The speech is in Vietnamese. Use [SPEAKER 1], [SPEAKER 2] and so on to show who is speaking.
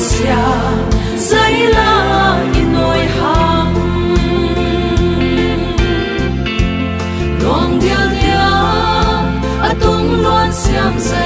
[SPEAKER 1] xia dây la in noi ham long dia dia atung loan dây